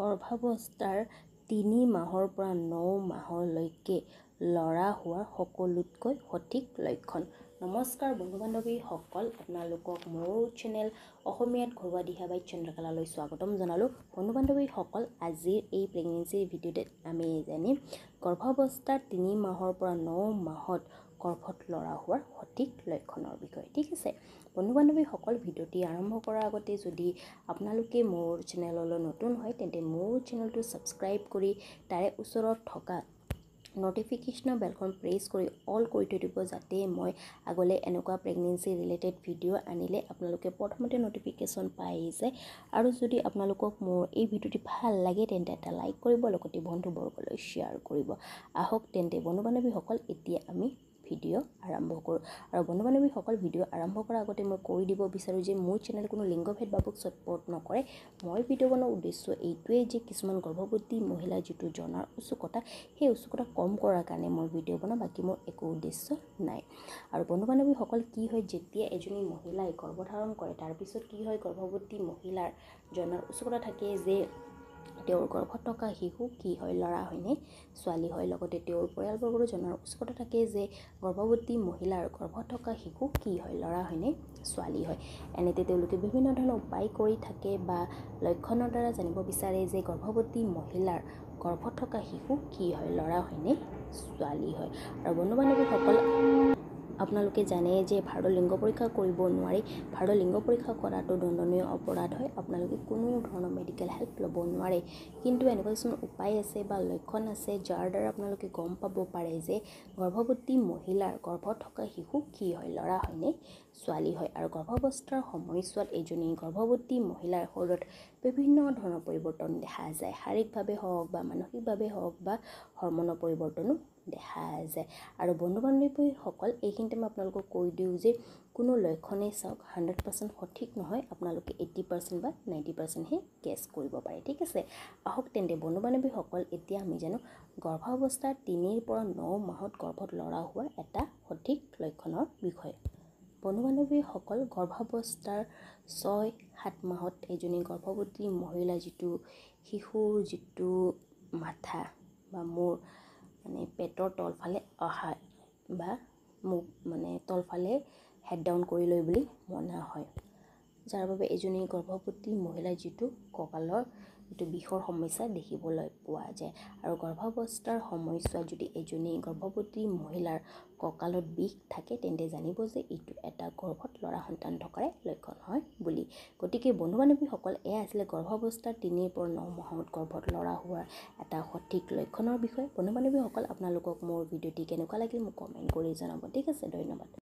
গৰ্ভাৱস্থাৰ তিনি মাহৰ পৰা ন মাহলৈকে ল'ৰা হোৱাৰ সকলোতকৈ সঠিক লক্ষণ। নমস্কাৰ বন্ধু বান্ধৱীসকল আপোনালোকক মোৰ চেনেল অসমীয়াত ঘৰুৱা দিহা বাই চন্দ্ৰকলালৈ স্বাগতম জনালোঁ। বন্ধু বান্ধৱীসকল আজিৰ এই প্ৰেগনেঞ্চিৰ ভিডিঅ'টোত আমি জানিম গৰ্ভাৱস্থাৰ তিনি মাহৰ পৰা ন মাহত গৰ্ভত ল'ৰা হোৱাৰ সঠিক লক্ষণৰ বিষয়ে ঠিক আছে? বন্ধু বান্ধৱীসকল ভিডিঅ'টি আৰম্ভ কৰাৰ আগতে যদি আপোনালোকে মোৰ চেনেললৈ নতুন হয় তেন্তে মোৰ চেনেলটো ছাবস্ক্ৰাইব কৰি তাৰে ওচৰত থকা নটিফিকেশ্যনৰ বেলখন প্ৰেছ কৰি অল কৰি থৈ দিব যাতে মই আগলৈ এনেকুৱা প্ৰেগনেঞ্চি ৰিলেটেড ভিডিঅ' আনিলে আপোনালোকে প্ৰথমতে নটিফিকেশ্যন পাই যায় আৰু যদি আপোনালোকক মোৰ এই ভিডিঅ'টি ভাল লাগে তেন্তে এটা লাইক কৰিব লগতে বন্ধুবৰ্গলৈ শ্বেয়াৰ কৰিব। আহক তেন্তে বন্ধু বান্ধৱীসকল এতিয়া আমি ভিডিঅ' আৰম্ভ কৰোঁ। আৰু বন্ধু বান্ধৱীসকল ভিডিঅ' আৰম্ভ কৰাৰ আগতে মই কৈ দিব বিচাৰোঁ যে মোৰ চেনেল কোনো লিংগ ভেদভাৱক ছাপৰ্ট নকৰে। মই ভিডিঅ' বনোৱাৰ উদ্দেশ্য এইটোৱেই যে কিছুমান গৰ্ভৱতী মহিলাৰ যিটো জনাৰ উৎসুকতা সেই উৎসুকতা কম কৰাৰ কাৰণে মই ভিডিঅ' বনাওঁ বাকী মোৰ একো উদ্দেশ্য নাই। আৰু বন্ধু বান্ধৱীসকল কি হয় যেতিয়া এজনী মহিলাই গৰ্ভধাৰণ কৰে তাৰপিছত কি হয় গৰ্ভৱতী মহিলাৰ জনাৰ উৎসুকতা থাকে যে তেওঁৰ গৰ্ভত থকা শিশু কি হয় ল'ৰা হয়নে ছোৱালী হয় লগতে তেওঁৰ পৰিয়ালবৰ্গৰো জনাৰ উৎসুকতা থাকে যে গৰ্ভৱতী মহিলাৰ গৰ্ভত থকা শিশু কি হয় ল'ৰা হয়নে ছোৱালী হয়। এনেতে তেওঁলোকে বিভিন্ন ধৰণৰ উপায় কৰি থাকে বা লক্ষণৰ দ্বাৰা জানিব বিচাৰে যে গৰ্ভৱতী মহিলাৰ গৰ্ভত থকা শিশু কি হয় ল'ৰা হয়নে ছোৱালী হয়। আৰু বন্ধু বান্ধৱীসকল আপোনালোকে জানে যে ভাৰতৰ লিংগ পৰীক্ষা কৰিব নোৱাৰি। ভাৰতৰ লিংগ পৰীক্ষা কৰাটো দণ্ডনীয় অপৰাধ হয়। আপোনালোকে কোনো ধৰণৰ মেডিকেল হেল্প ল'ব নোৱাৰে। কিন্তু এনেকুৱা কিছুমান উপায় আছে বা লক্ষণ আছে যাৰ দ্বাৰা আপোনালোকে গম পাব পাৰে যে গৰ্ভৱতী মহিলাৰ গৰ্ভত থকা শিশু কি হয় ল'ৰা হয়নে ছোৱালী হয় আৰু গৰ্ভাৱস্থাৰ সময়ছোৱাত এজনী গৰ্ভৱতী মহিলাৰ শৰীৰত বিভিন্ন ধৰণৰ পৰিৱৰ্তন দেখা যায়। শাৰীৰিকভাৱে হওক বা মানসিকভাৱে হওক বা হৰমনৰ পৰিৱৰ্তনো দেখা যায়। আৰু বন্ধু বান্ধৱীসকল এইখিনিতে মই আপোনালোকক কৈ দিওঁ যে কোনো লক্ষণেই চাওক হাণ্ড্ৰেড পাৰ্চেণ্ট সঠিক নহয় আপোনালোকে এইটি পাৰ্চেণ্ট বা নাইণ্টি পাৰ্চেণ্টহে গেছ কৰিব পাৰে ঠিক আছে? আহক তেন্তে বন্ধু বান্ধৱীসকল এতিয়া আমি জানো গৰ্ভাৱস্থাৰ তিনিৰ পৰা ন মাহত গৰ্ভত ল'ৰা হোৱাৰ এটা সঠিক লক্ষণৰ বিষয়ে। বন্ধু বান্ধৱীসকল গৰ্ভাৱস্থাৰ ছয় সাত মাহত এজনী গৰ্ভৱতী মহিলা যিটো শিশুৰ যিটো মাথা বা মূৰ মানে পেটৰ তলফালে অহা বা মুখ মানে তলফালে হেড ডাউন কৰি লৈ বুলি মনা হয়। যাৰ বাবে এজনী গৰ্ভৱতী মহিলাৰ যিটো কঁকালৰ যিটো বিষৰ সমস্যা দেখিবলৈ পোৱা যায়। আৰু গৰ্ভাৱস্থাৰ সময়ছোৱাত যদি এজনী গৰ্ভৱতী মহিলাৰ কঁকালত বিষ থাকে তেন্তে জানিব যে এইটো এটা গৰ্ভত ল'ৰা সন্তান থকাৰে লক্ষণ হয় বুলি। গতিকে বন্ধু বান্ধৱীসকল এয়া আছিলে গৰ্ভাৱস্থাৰ তিনিৰ পৰা ন মাহত গৰ্ভত ল'ৰা হোৱাৰ এটা সঠিক লক্ষণৰ বিষয়ে। বন্ধু বান্ধৱীসকল আপোনালোকক মোৰ ভিডিঅ'টি কেনেকুৱা লাগিল মোক কমেণ্ট কৰি জনাব। ঠিক আছে ধন্যবাদ।